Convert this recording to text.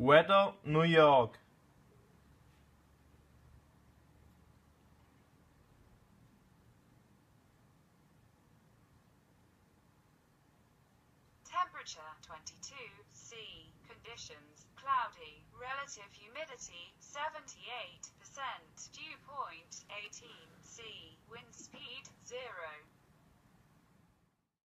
Weather, New York. Temperature 22 C. Conditions cloudy. Relative humidity 78%. Dew point 18 C. Wind